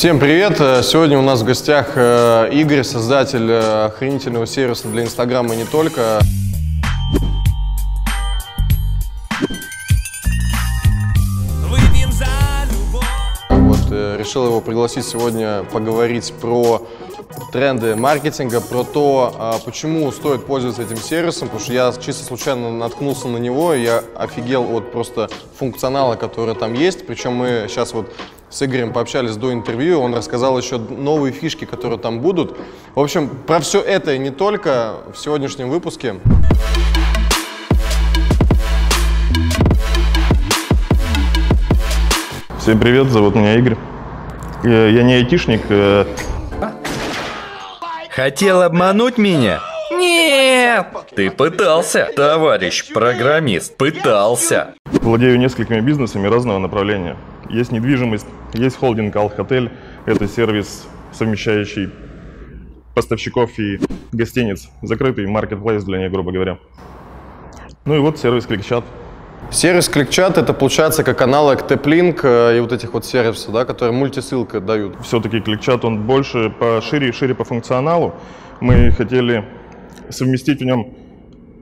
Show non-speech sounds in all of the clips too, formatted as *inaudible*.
Всем привет! Э, Сегодня у нас в гостях э, Игорь, создатель э, охренительного сервиса для Инстаграма и не только. Вот, решил его пригласить сегодня поговорить про тренды маркетинга, про то, а, почему стоит пользоваться этим сервисом, потому что я чисто случайно наткнулся на него, и я офигел от просто функционала, который там есть, причем мы сейчас вот с Игорем пообщались до интервью, он рассказал еще новые фишки, которые там будут. В общем, про все это и не только в сегодняшнем выпуске. Всем привет, зовут меня Игорь. Э, Я не айтишник, э, Хотел обмануть меня? Нет! Ты пытался, товарищ программист, пытался. владею несколькими бизнесами разного направления. Есть недвижимость, есть холдинг Алхотель, это сервис, совмещающий поставщиков и гостиниц, закрытый маркетплейс для них, грубо говоря. Ну и вот сервис ClickChat. Сервис ClickChat это получается как аналог TapLink э, и вот этих вот сервисов, да, которые мультисылка дают. Все-таки ClickChat, он больше, пошире, шире по функционалу. Мы хотели совместить в нем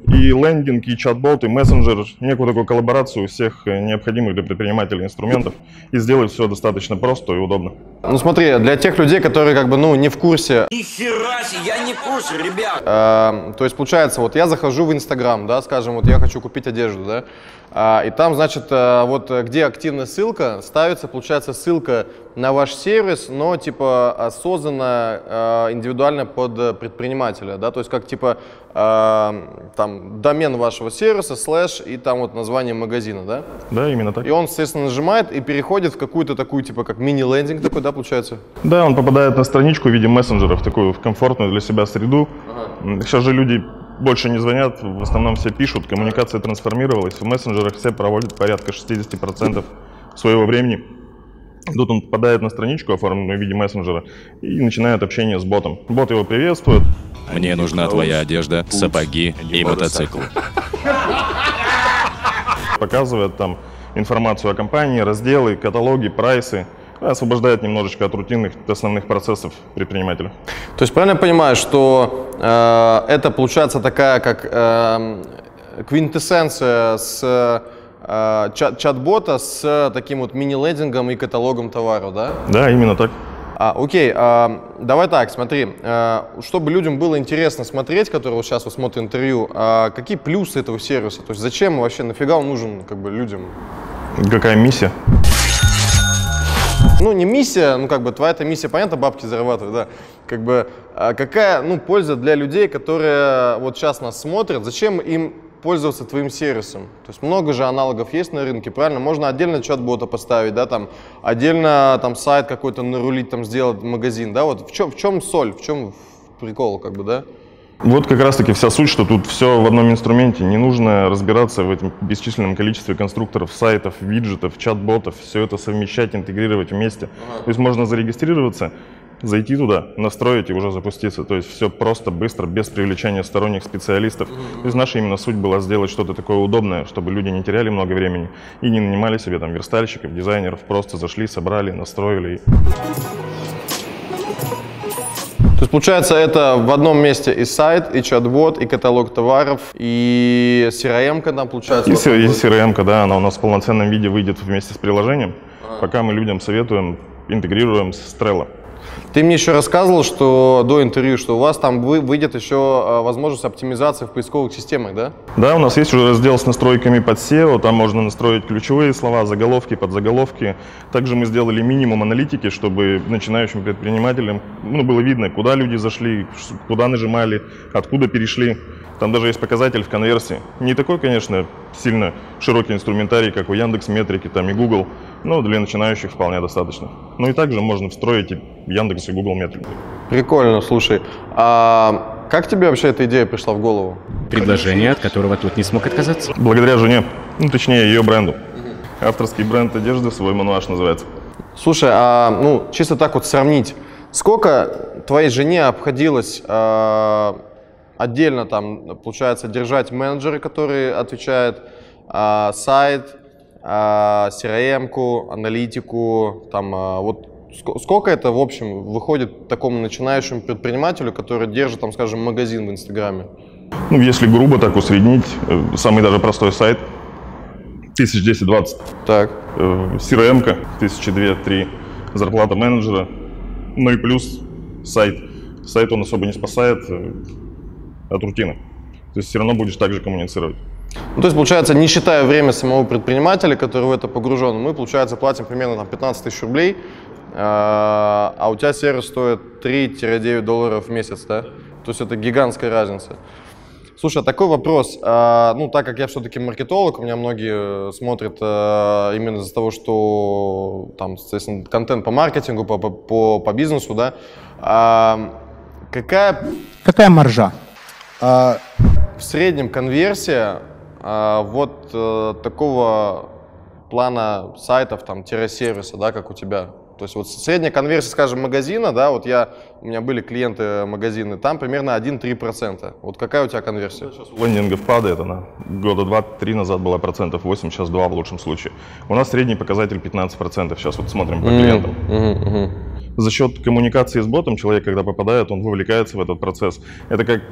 и лендинг, и чат-бот, и мессенджер, некую такую коллаборацию всех э, необходимых для предпринимателей инструментов и сделать все достаточно просто и удобно. Ну смотри, для тех людей, которые как бы, ну, не в курсе, Ни хера себе, я не в курсе, ребят. э, то есть получается, вот я захожу в Инстаграм, да, скажем, вот я хочу купить одежду, да, и там, значит, э, вот э, где активная ссылка, ставится, получается, ссылка на ваш сервис, но типа осознанно, э, индивидуально под предпринимателя, да, то есть как типа там домен вашего сервиса, слэш и там вот название магазина, да, Да, именно так. и он, естественно, нажимает и переходит в какую-то такую, типа, как мини-лендинг такой, да, получается? Да, он попадает на страничку в виде мессенджеров, такую в комфортную для себя среду. М, Сейчас же люди больше не звонят, в основном все пишут, коммуникация трансформировалась. В мессенджерах все проводят порядка 60% своего времени. Тут он попадает на страничку, оформленную в виде мессенджера, и начинает общение с ботом. Бот его приветствует, Мне нужна твоя одежда, сапоги и мотоцикл. показывает там информацию о компании, разделы, каталоги, прайсы, освобождает немножечко от рутинных основных процессов предпринимателя. То есть правильно я понимаю, что э, это получается такая как э, квинтэссенция с э, чат- чат-бота с таким вот мини-лендингом и каталогом товара, да? Да, именно так. А, окей, а, давай так, смотри, э, чтобы людям было интересно смотреть, которые вот сейчас вот смотрят интервью, а какие плюсы этого сервиса? То есть зачем вообще, нафига он нужен как бы людям? Какая миссия? Ну, не миссия, ну, как бы, твоя эта миссия, понятно, бабки зарабатывать, да. Как бы, а какая, ну, польза для людей, которые вот сейчас нас смотрят, зачем им пользоваться твоим сервисом? То есть много же аналогов есть на рынке, правильно? Можно отдельно чат-бота поставить, да, там, отдельно там сайт какой-то нарулить, там, сделать магазин, да, вот в чем, в чем соль, в чем прикол, как бы, да? Вот как раз-таки вся суть, что тут все в одном инструменте. Не нужно разбираться в этом бесчисленном количестве конструкторов, сайтов, виджетов, чат-ботов, все это совмещать, интегрировать вместе. То есть можно зарегистрироваться, зайти туда, настроить и уже запуститься. То есть все просто, быстро, без привлечения сторонних специалистов. То есть наша именно суть была сделать что-то такое удобное, чтобы люди не теряли много времени и не нанимали себе там верстальщиков, дизайнеров, просто зашли, собрали, настроили. То есть, получается, это в одном месте и сайт, и чат-бот, и каталог товаров, и CRM, там, получается. И вот все, такой. есть CRM, да, она у нас в полноценном виде выйдет вместе с приложением. Пока мы людям советуем, интегрируем с Trello. Ты мне еще рассказывал, что до интервью, что у вас там вы- выйдет еще э, возможность оптимизации в поисковых системах, да? Да, у нас есть уже раздел с настройками под SEO, там можно настроить ключевые слова, заголовки, подзаголовки. Также мы сделали минимум аналитики, чтобы начинающим предпринимателям ну, было видно, куда люди зашли, куда нажимали, откуда перешли. Там даже есть показатель в конверсии. Не такой, конечно, сильно широкий инструментарий, как у Яндекс Метрики там и Google, но для начинающих вполне достаточно. Ну и также можно встроить и Яндекс и Google Метрики. Прикольно, слушай. А как тебе вообще эта идея пришла в голову? Предложение, от которого тут не смог отказаться. Благодаря жене, ну точнее ее бренду. Авторский бренд одежды свой мануаш называется. Слушай, а ну чисто так вот сравнить, сколько твоей жене обходилось а, отдельно там, получается, держать менеджера, который отвечает, а, сайт, а, CRM-ку, аналитику, там, а, вот ск- сколько это, в общем, выходит такому начинающему предпринимателю, который держит, там, скажем, магазин в Инстаграме? Ну, если грубо так усреднить, э, самый даже простой сайт 1010-20. Так. Э, CRM-ка 1002-3, зарплата менеджера, ну и плюс сайт. Сайт он особо не спасает э, от рутины. То есть все равно будешь так же коммуницировать. Ну, то есть, получается, не считая время самого предпринимателя, который в это погружен, мы, получается, платим примерно там, 15 тысяч рублей, а а у тебя сервис стоит 3-9 долларов в месяц, да? То есть это гигантская разница. Слушай, а такой вопрос. А, ну, так как я все-таки маркетолог, у меня многие э, смотрят а, именно из-за того, что там, соответственно, контент по маркетингу, по, по, по, бизнесу, да. Какая Какая маржа? А, в среднем конверсия а, вот э, такого плана сайтов, там, сервиса, да, как у тебя? То есть вот средняя конверсия, скажем, магазина, да, вот я, у меня были клиенты магазины, там примерно 1-3%. Вот какая у тебя конверсия? У лендингов падает она. Года два-три назад была процентов 8, сейчас 2 в лучшем случае. У нас средний показатель 15%. Сейчас вот смотрим по клиентам. Мгм, мгм. За счет коммуникации с ботом человек, когда попадает, он вовлекается в этот процесс. Это как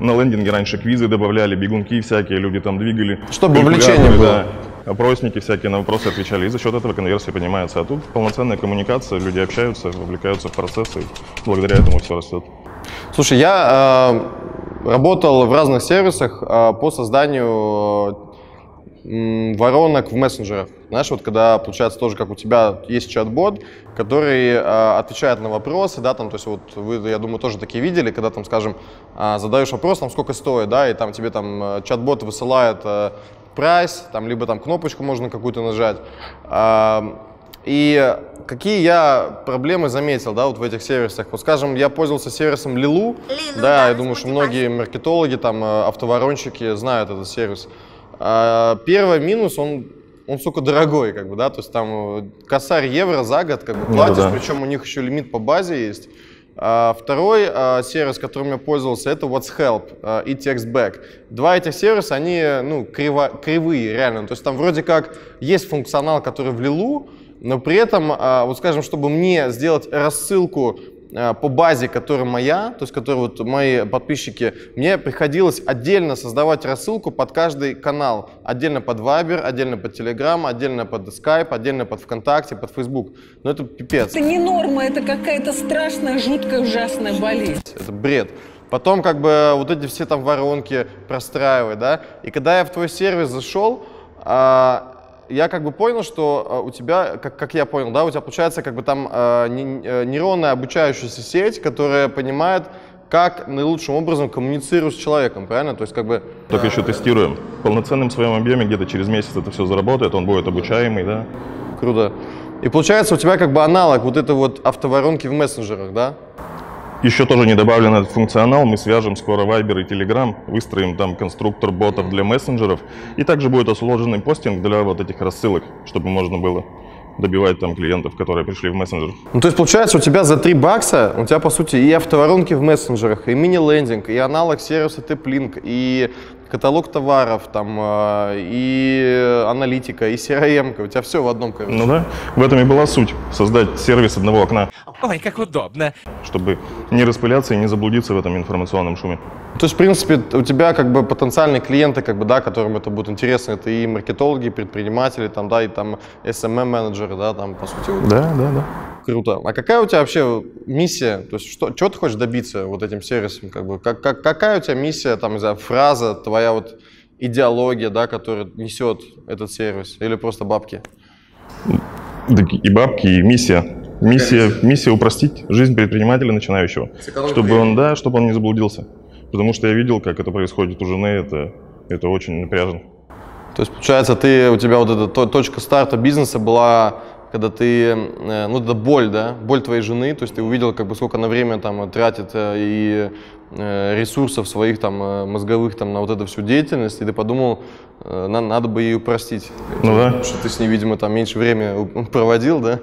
на лендинге раньше квизы добавляли, бегунки всякие, люди там двигали. Чтобы вовлечение было. да, опросники всякие на вопросы отвечали. И за счет этого конверсия поднимается. А тут полноценная коммуникация, люди общаются, вовлекаются в процесс, и благодаря этому все растет. Слушай, я э, работал в разных сервисах э, по созданию э, воронок в мессенджерах. Знаешь, вот когда получается тоже, как у тебя есть чат-бот, который э, отвечает на вопросы, да, там, то есть вот вы, я думаю, тоже такие видели, когда там, скажем, э, задаешь вопрос, там, сколько стоит, да, и там тебе там э, чат-бот высылает э, прайс, там, либо там кнопочку можно какую-то нажать. А, И какие я проблемы заметил, да, вот в этих сервисах. Вот, скажем, я пользовался сервисом Лилу, да, я думаю, что многие маркетологи, там, э, автоворонщики знают этот сервис. А, Первый минус, он он, сука, дорогой, как бы, да, то есть там э, косарь евро за год, как бы, Ну платишь, да. причем у них еще лимит по базе есть. А, Второй а, сервис, которым я пользовался, это What's Help а, и TextBack. Два этих сервиса, они ну, криво- кривые, реально. То есть там вроде как есть функционал, который в Лилу, но при этом, а, вот скажем, чтобы мне сделать рассылку по базе, которая моя, то есть которая вот мои подписчики, мне приходилось отдельно создавать рассылку под каждый канал. Отдельно под Viber, отдельно под Telegram, отдельно под Skype, отдельно под ВКонтакте, под Facebook. Но это пипец. Это не норма, это какая-то страшная, жуткая, ужасная болезнь. Это бред. Потом как бы вот эти все там воронки простраивать, да. И когда я в твой сервис зашел, а, я как бы понял, что а, у тебя, как, как я понял, да, у тебя получается как бы там не- э, нейронная обучающаяся сеть, которая понимает, как наилучшим образом коммуницировать с человеком, правильно? То есть как бы Только еще тестируем. В полноценном своем объеме где-то через месяц это все заработает, он будет обучаемый, да. круто. И получается у тебя как бы аналог вот этой вот автоворонки в мессенджерах, да? Еще тоже не добавлен этот функционал. Мы свяжем скоро Viber и Telegram, выстроим там конструктор ботов для мессенджеров. И также будет сложенный постинг для вот этих рассылок, чтобы можно было добивать там клиентов, которые пришли в мессенджер. Ну, то есть, получается, у тебя за 3 бакса, у тебя, по сути, и автоворонки в мессенджерах, и мини-лендинг, и аналог сервиса TapLink, и каталог товаров, там, э, и аналитика, и CRM, у тебя все в одном, короче. Ну да, в этом и была суть. Создать сервис одного окна, Ой, как удобно. чтобы не распыляться и не заблудиться в этом информационном шуме. То есть, в принципе, у тебя как бы потенциальные клиенты, как бы, да, которым это будет интересно, это и маркетологи, и предприниматели, там, да, и там SMM-менеджеры, да, там, по сути, Да, да, да. Круто. А какая у тебя вообще миссия? То есть что, чего ты хочешь добиться вот этим сервисом? Как бы, как, как- какая у тебя миссия, там, не знаю, фраза, твоя вот идеология, да, которая несет этот сервис? Или просто бабки? Так и бабки, и миссия. Миссия, миссия упростить жизнь предпринимателя начинающего, чтобы он, да, чтобы он не заблудился. Потому что я видел, как это происходит у жены, это, это очень напряжно. То есть, получается, ты, у тебя вот эта то- точка старта бизнеса была, когда ты, э, ну, это боль, да, боль твоей жены, то есть ты увидел, как бы, сколько она время там тратит э, и э, ресурсов своих там э, мозговых там на вот эту всю деятельность, и ты подумал, э, на- надо бы ей упростить. Ну да. Что ты с ней, видимо, там меньше времени проводил, да?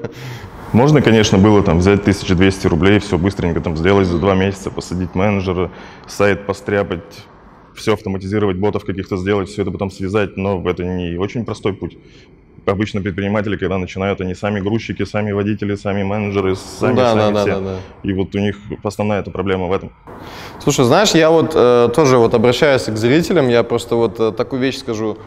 Можно, конечно, было там взять 1200 рублей, все быстренько там сделать за два месяца, посадить менеджера, сайт постряпать, все автоматизировать, ботов каких-то сделать, все это потом связать, но это не очень простой путь. Обычно предприниматели, когда начинают, они сами грузчики, сами водители, сами менеджеры, сами, Ну да, сами да, все. да, да, да. И вот у них основная эта проблема в этом. Слушай, знаешь, я вот э, тоже вот обращаюсь к зрителям, я просто вот э, такую вещь скажу.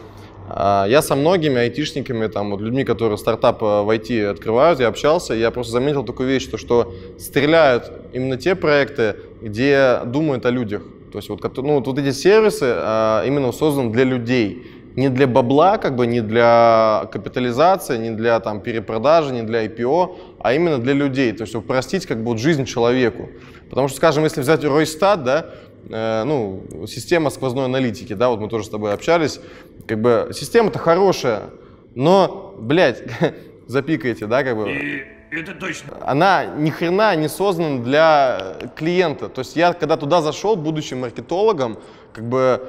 А, Я со многими айтишниками, там, вот людьми, которые стартап э, в IT открывают, я общался, я просто заметил такую вещь, то, что стреляют именно те проекты, где думают о людях. То есть вот, ну, вот, вот эти сервисы а, именно созданы для людей. Не для бабла, как бы, не для капитализации, не для там, перепродажи, не для IPO, а именно для людей. То есть упростить как бы, вот, жизнь человеку. Потому что, скажем, если взять Ройстат, да, э, ну, система сквозной аналитики, да, вот мы тоже с тобой общались, как бы система-то хорошая, но, блядь, *laughs* запикаете, да, как бы. Это точно. Она ни хрена не создана для клиента. То есть я, когда туда зашел, будучи маркетологом, как бы,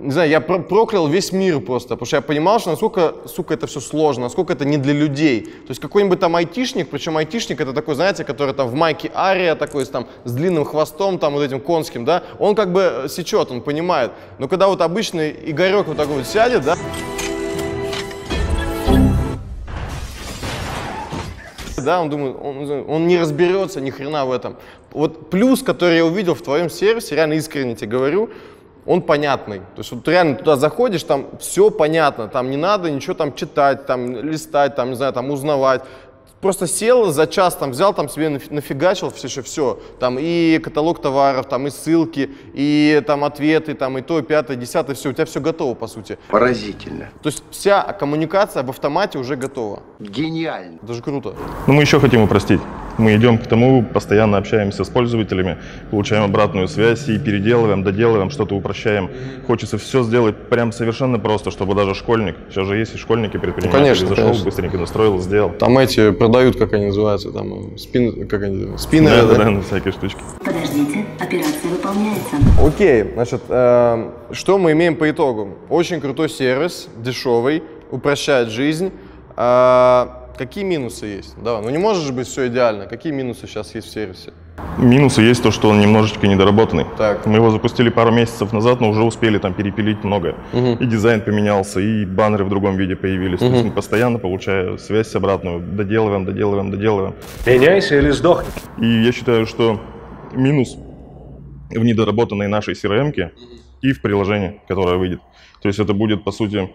не знаю, я про- проклял весь мир просто, потому что я понимал, что насколько, сука, это все сложно, насколько это не для людей. То есть какой-нибудь там айтишник, причем айтишник это такой, знаете, который там в майке Ария такой, с, там, с длинным хвостом, там, вот этим конским, да, он как бы сечет, он понимает. Но когда вот обычный Игорек вот такой вот сядет, да, Да, он думает, он, он не разберется ни хрена в этом. Вот плюс, который я увидел в твоем сервисе, реально искренне тебе говорю, он понятный. То есть вот реально туда заходишь, там все понятно, там не надо ничего там читать, там листать, там, не знаю, там узнавать. Просто сел за час, там взял, там себе нафи- нафигачил все, все, все. Там и каталог товаров, там и ссылки, и там ответы, там и то, и пятое, десятое, все, у тебя все готово, по сути. Поразительно. То есть вся коммуникация в автомате уже готова. Гениально. Это же круто. Но мы еще хотим упростить. Мы идем к тому, постоянно общаемся с пользователями, получаем обратную связь и переделываем, доделываем, что-то упрощаем. Хочется все сделать прям совершенно просто, чтобы даже школьник, сейчас же есть и школьники предприниматели, конечно, зашел, конечно. быстренько настроил, сделал. Там эти продают, как они называются, там э, спин, как они, спиннеры, Да, да? да, на всякие штучки. Подождите, операция выполняется. Окей, значит, э, что мы имеем по итогу? Очень крутой сервис, дешевый, упрощает жизнь. А, какие минусы есть? Да, ну не может же быть все идеально. Какие минусы сейчас есть в сервисе? Минусы есть то, что он немножечко недоработанный. Так. Мы его запустили пару месяцев назад, но уже успели там перепилить многое. И дизайн поменялся, и баннеры в другом виде появились. То есть мы постоянно, получая связь обратную, доделываем, доделываем, доделываем. Меняйся или сдохни. И я считаю, что минус в недоработанной нашей crm и в приложении, которое выйдет. То есть это будет, по сути,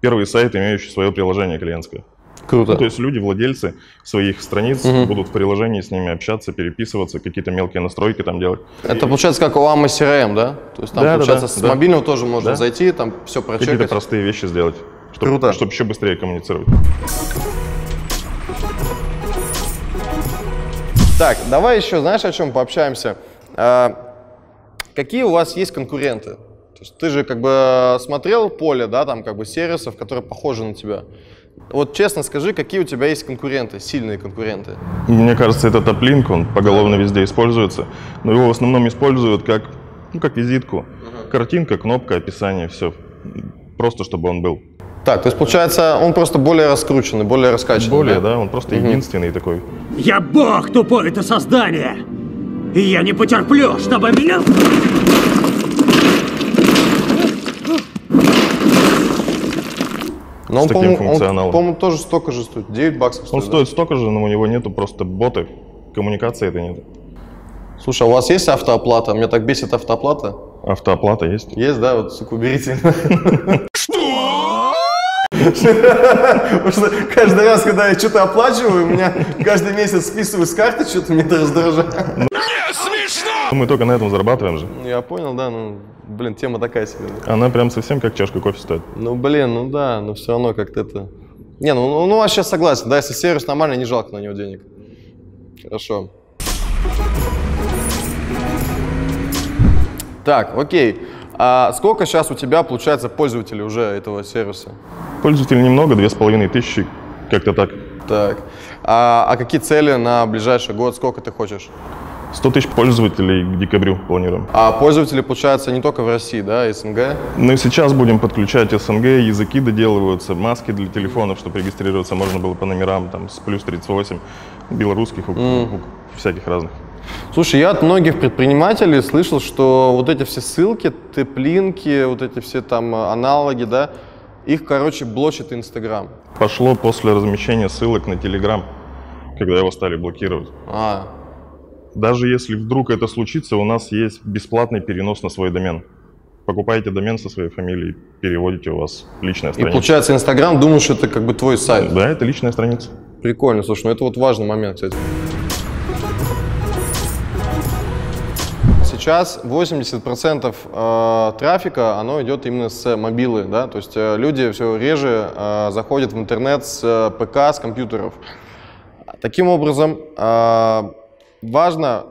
первый сайт, имеющий свое приложение клиентское. Круто. Ну, то есть люди, владельцы своих страниц будут в приложении с ними общаться, переписываться, какие-то мелкие настройки там делать. Это получается как у AMA CRM, да? То есть там, Да, да, получается, да, с да. мобильного тоже можно Да. зайти, там все Какие-то прочекать. простые вещи сделать, чтобы, Круто. чтобы еще быстрее коммуницировать. Так, давай еще, знаешь, о чем пообщаемся? А, какие у вас есть конкуренты? То есть ты же как бы смотрел поле, да, там как бы сервисов, которые похожи на тебя. Вот честно скажи, какие у тебя есть конкуренты, сильные конкуренты? Мне кажется, это топлинк, он поголовно везде используется, но его в основном используют как, ну, как визитку. Картинка, кнопка, описание, все. Просто чтобы он был. Так, то есть получается, он просто более раскрученный, более раскачанный. Более, да, он просто единственный такой. Я бог тупое это создание! И я не потерплю, чтобы меня... Но он, с таким по-моему, он, функционалом. по-моему, тоже столько же стоит, 9 баксов Он стоит. да? стоит столько же, но у него нету просто боты. Коммуникации это нет. Слушай, а у вас есть автооплата? Меня так бесит автооплата. Автооплата есть. Есть, да? Вот, сука, уберите. *laughs* Что? Потому что каждый раз, когда я что-то оплачиваю, у меня каждый месяц списываю с карты, что-то мне это раздражает. Мы только на этом зарабатываем же. Ну, Я понял, да, ну, блин, тема такая себе. Она прям совсем как чашка кофе стоит. Ну, блин, ну да, но все равно как-то это... Не, ну, ну, ну, а сейчас согласен, да, если сервис нормальный, не жалко на него денег. Хорошо. Так, окей. А сколько сейчас у тебя, получается, пользователей уже этого сервиса? Пользователей немного, две с половиной тысячи, как-то так. Так. А, а какие цели на ближайший год? Сколько ты хочешь? 100 тысяч пользователей к декабрю планируем. А пользователи, получается, не только в России, да, СНГ? Ну и сейчас будем подключать СНГ, языки доделываются, маски для телефонов, чтобы регистрироваться можно было по номерам, там, с плюс 38, белорусских, ук- всяких разных. Слушай, я от многих предпринимателей слышал, что вот эти все ссылки, теплинки, вот эти все там э, аналоги, да, их, короче, блочит Инстаграм. Пошло после размещения ссылок на Телеграм, когда его стали блокировать. А, Даже если вдруг это случится, у нас есть бесплатный перенос на свой домен. Покупаете домен со своей фамилией, переводите у вас личная и страница. получается, Инстаграм думает, что это как бы твой сайт. Да, это личная страница. Прикольно, слушай, ну это вот важный момент, кстати. Сейчас 80% э, трафика, оно идет именно с мобилы, да, то есть э, люди все реже э, заходят в интернет с ПК, с компьютеров. Таким образом, важно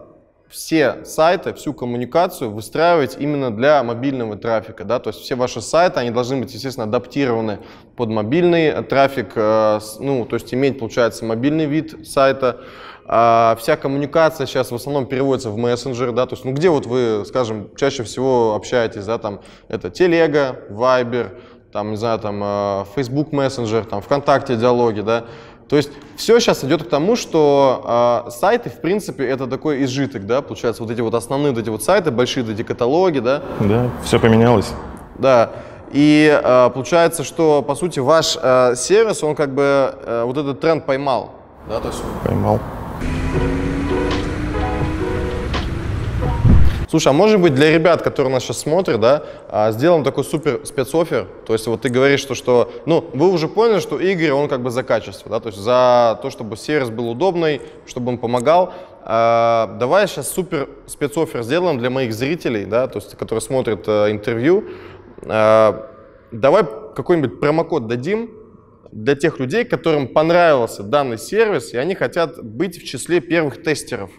все сайты, всю коммуникацию выстраивать именно для мобильного трафика. Да? То есть все ваши сайты, они должны быть, естественно, адаптированы под мобильный э, трафик, э, ну, то есть иметь, получается, мобильный вид сайта. А вся коммуникация сейчас в основном переводится в мессенджер, да, то есть, ну, где вот вы, скажем, чаще всего общаетесь, да, там, это Телега, Viber, там, не знаю, там, э, Facebook Messenger, там, ВКонтакте диалоги, да, то есть все сейчас идет к тому, что э, сайты, в принципе, это такой изжиток, да, получается, вот эти вот основные вот эти вот сайты, большие вот эти каталоги, да, Да, все поменялось. да. И э, получается, что, по сути, ваш э, сервис, он как бы э, вот этот тренд поймал, да, то есть Поймал. Слушай, а может быть для ребят, которые нас сейчас смотрят, да, а, сделаем такой супер спецофер? То есть вот ты говоришь, что, что, ну, вы уже поняли, что Игорь, он как бы за качество, да, то есть за то, чтобы сервис был удобный, чтобы он помогал. А, давай сейчас супер спецофер сделаем для моих зрителей, да, то есть которые смотрят э, интервью. А, давай какой-нибудь промокод дадим для тех людей, которым понравился данный сервис, и они хотят быть в числе первых тестеров.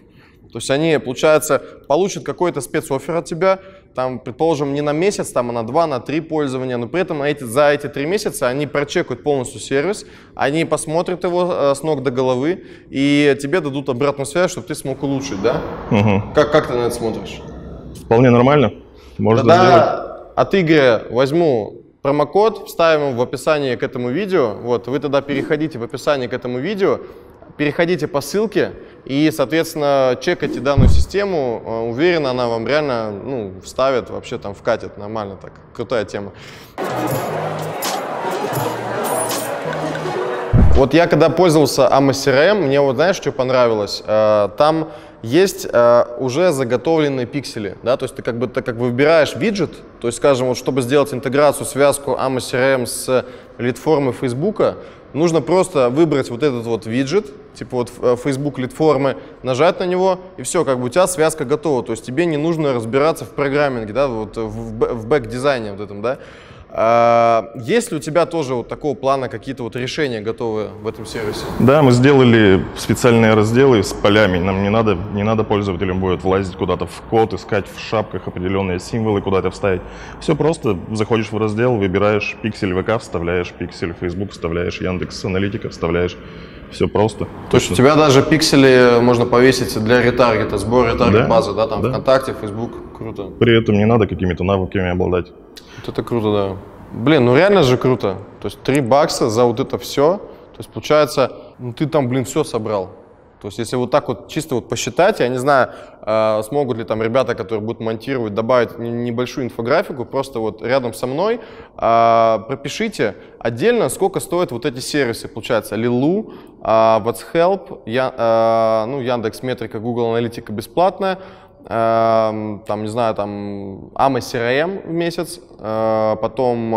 То есть они, получается, получат какой-то спецофер от тебя, там, предположим, не на месяц, там, а на два, на три пользования, но при этом эти, за эти три месяца они прочекают полностью сервис, они посмотрят его э, с ног до головы, и тебе дадут обратную связь, чтобы ты смог улучшить, да? Мгм. Как, как ты на это смотришь? Вполне нормально. Можно сделать. Тогда от Игоря возьму промокод, вставим его в описание к этому видео. Вот, вы тогда переходите в описание к этому видео, переходите по ссылке и, соответственно, чекайте данную систему. Э, Уверен, она вам реально ну, вставит, вообще там вкатит нормально так. Крутая тема. Вот я когда пользовался AMA CRM, мне вот знаешь, что понравилось? Э, Там есть уже заготовленные пиксели, да, то есть ты как бы, ты как бы выбираешь виджет, то есть, скажем, вот чтобы сделать интеграцию, связку AMA CRM с лид-формой Фейсбука, нужно просто выбрать вот этот вот виджет, типа вот э, Facebook лид-формы, нажать на него, и все, как бы у тебя связка готова, то есть тебе не нужно разбираться в программинге, да, вот в, в бэк-дизайне вот этом, да. А, Есть ли у тебя тоже вот такого плана какие-то вот решения готовые в этом сервисе? Да, мы сделали специальные разделы с полями. Нам не надо, не надо пользователям будет влазить куда-то в код, искать в шапках определенные символы, куда-то вставить. Все просто. Заходишь в раздел, выбираешь пиксель ВК, вставляешь пиксель Facebook, вставляешь Яндекс Аналитика, вставляешь. Все просто. То есть у тебя даже пиксели можно повесить для ретаргета, сбор ретаргет Да, базы, да, там да. ВКонтакте, Facebook, круто. При этом не надо какими-то навыками обладать. Вот это круто, да. Блин, ну реально же круто. То есть 3 бакса за вот это все. То есть получается, ну ты там, блин, все собрал. То есть если вот так вот чисто вот посчитать, я не знаю, э, смогут ли там ребята, которые будут монтировать, добавить небольшую инфографику, просто вот рядом со мной э, пропишите отдельно, сколько стоят вот эти сервисы, получается, Лилу, э, What's Help, Я, э, ну, Яндекс Метрика, Google Аналитика бесплатная, Эм, там, не знаю, там, AMA CRM в месяц, потом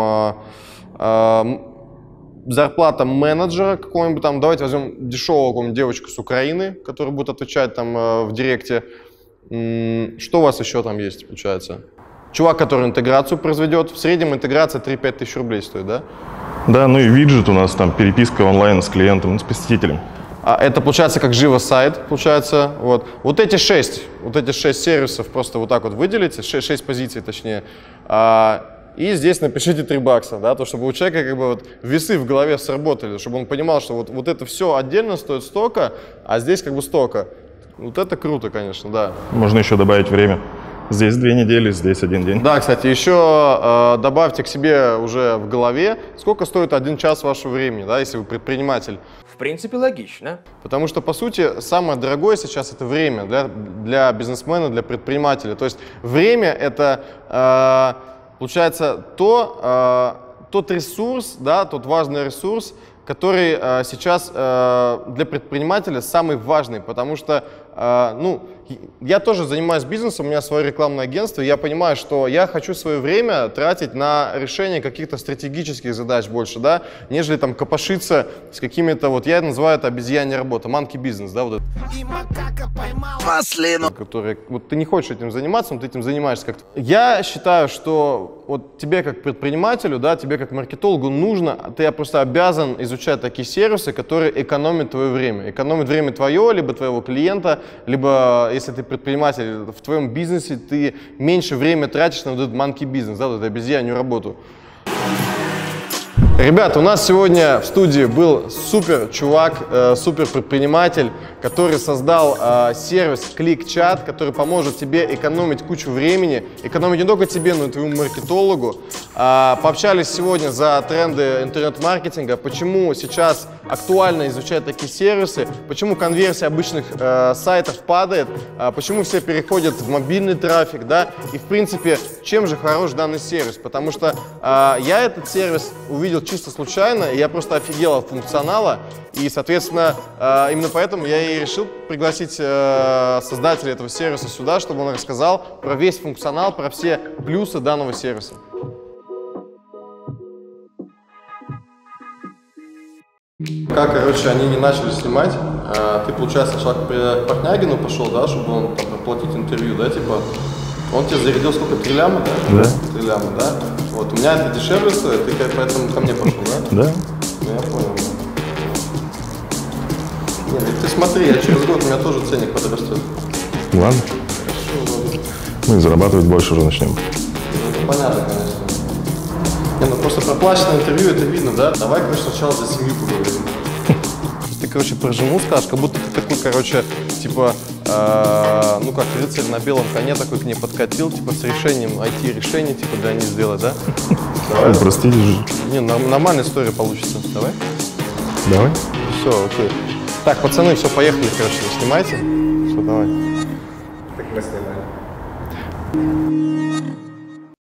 зарплата менеджера какого-нибудь там, давайте возьмем дешевого какую-нибудь девочку с Украины, которая будет отвечать там э, в директе. Что у вас еще там есть, получается? Чувак, который интеграцию произведет, в среднем интеграция 3-5 тысяч рублей стоит, да? Да, ну и виджет у нас там, переписка онлайн с клиентом, ну, с посетителем. А это получается как живо сайт, получается. Вот. вот эти шесть, вот эти шесть сервисов просто вот так вот выделите, шесть, шесть позиций точнее. А, и здесь напишите 3 бакса, да, то чтобы у человека как бы вот весы в голове сработали, чтобы он понимал, что вот, вот это все отдельно стоит столько, а здесь как бы столько. Вот это круто, конечно, да. Можно еще добавить время. Здесь две недели, здесь один день. Да, кстати, еще э, добавьте к себе уже в голове, сколько стоит один час вашего времени, да, если вы предприниматель. В принципе, логично. Потому что, по сути, самое дорогое сейчас это время для, для бизнесмена, для предпринимателя. То есть время это, э, получается, то, э, тот ресурс, да, тот важный ресурс, который э, сейчас э, для предпринимателя самый важный, потому что, ну, я тоже занимаюсь бизнесом, у меня свое рекламное агентство, и я понимаю, что я хочу свое время тратить на решение каких-то стратегических задач больше, да, нежели там копошиться с какими-то, вот я называю это обезьянья работа, манки бизнес, да, вот это. Который, вот ты не хочешь этим заниматься, но ты этим занимаешься как-то. Я считаю, что вот тебе как предпринимателю, да, тебе как маркетологу нужно, ты просто обязан изучать такие сервисы, которые экономят твое время. Экономят время твое, либо твоего клиента, либо если ты предприниматель, в твоем бизнесе ты меньше времени тратишь на вот этот манки бизнес, да, вот эту обезьянью работу. Ребята, у нас сегодня в студии был супер чувак, э, супер предприниматель, который создал э, сервис ClickChat, который поможет тебе экономить кучу времени, экономить не только тебе, но и твоему маркетологу. Э, пообщались сегодня за тренды интернет-маркетинга, почему сейчас актуально изучать такие сервисы, почему конверсия обычных э, сайтов падает, э, почему все переходят в мобильный трафик, да, и в принципе, чем же хорош данный сервис, потому что э, я этот сервис увидел чисто случайно, я просто офигел от функционала, и, соответственно, э, именно поэтому я и решил пригласить э, создателя этого сервиса сюда, чтобы он рассказал про весь функционал, про все плюсы данного сервиса. Как, короче, они не начали снимать, а, ты, получается, шаг к Портнягину пошел, да, чтобы он там проплатить интервью, да, типа, он тебе зарядил сколько, три ляма, да? Да. Три ляма, да? Вот, у меня это дешевле стоит, ты поэтому ко мне пошел, да? Да. Ну, я понял. Не, ну ты смотри, я через год у меня тоже ценник подрастет. Ладно. Мы зарабатывать больше уже начнем. Ну, это понятно, конечно. Не, ну просто проплаченное интервью, это видно, да? Давай, короче, сначала за семью поговорим. *laughs* Ты, короче, про жену скажешь, как будто ты такой, короче, типа, ну как рыцарь на белом коне такой к ней подкатил, типа с решением, IT-решение, типа для них сделать, да? Ой, простите же. Не, нормальная история получится. Давай? Давай. Все, окей. Так, пацаны, все, поехали, короче, снимайте. Все, давай. Так мы снимаем.